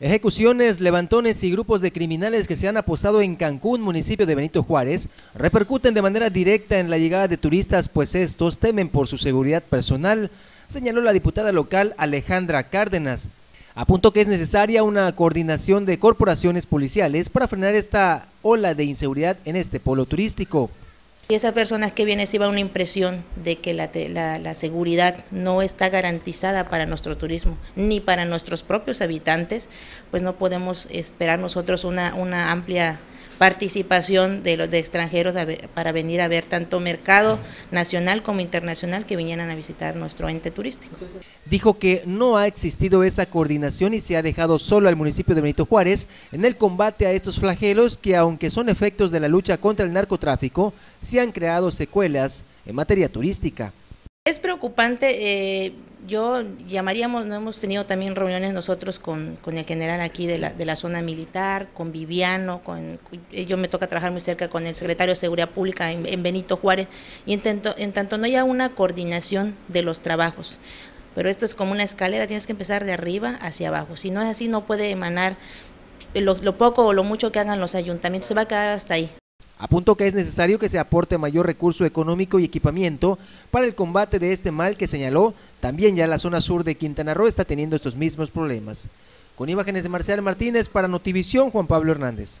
Ejecuciones, levantones y grupos de criminales que se han apostado en Cancún, municipio de Benito Juárez, repercuten de manera directa en la llegada de turistas, pues estos temen por su seguridad personal, señaló la diputada local Alejandra Cárdenas. Apuntó que es necesaria una coordinación de corporaciones policiales para frenar esta ola de inseguridad en este polo turístico. Y esa persona que viene se va una impresión de que la, la, la, seguridad no está garantizada para nuestro turismo, ni para nuestros propios habitantes, pues no podemos esperar nosotros una, una amplia participación de los de extranjeros para venir a ver tanto mercado nacional como internacional que vinieran a visitar nuestro ente turístico. Dijo que no ha existido esa coordinación y se ha dejado solo al municipio de Benito Juárez en el combate a estos flagelos que aunque son efectos de la lucha contra el narcotráfico, se han creado secuelas en materia turística. Es preocupante, eh, yo llamaríamos, no hemos tenido también reuniones nosotros con, con el general aquí de la, de la, zona militar, con Viviano, con, yo me toca trabajar muy cerca con el secretario de Seguridad Pública en, en Benito Juárez, y en tanto, en tanto no haya una coordinación de los trabajos, pero esto es como una escalera, tienes que empezar de arriba hacia abajo, si no es así no puede emanar lo, lo poco o lo mucho que hagan los ayuntamientos, se va a quedar hasta ahí. Apuntó que es necesario que se aporte mayor recurso económico y equipamiento para el combate de este mal que señaló, también ya la zona sur de Quintana Roo está teniendo estos mismos problemas. Con imágenes de Marcial Martínez para Notivisión, Juan Pablo Hernández.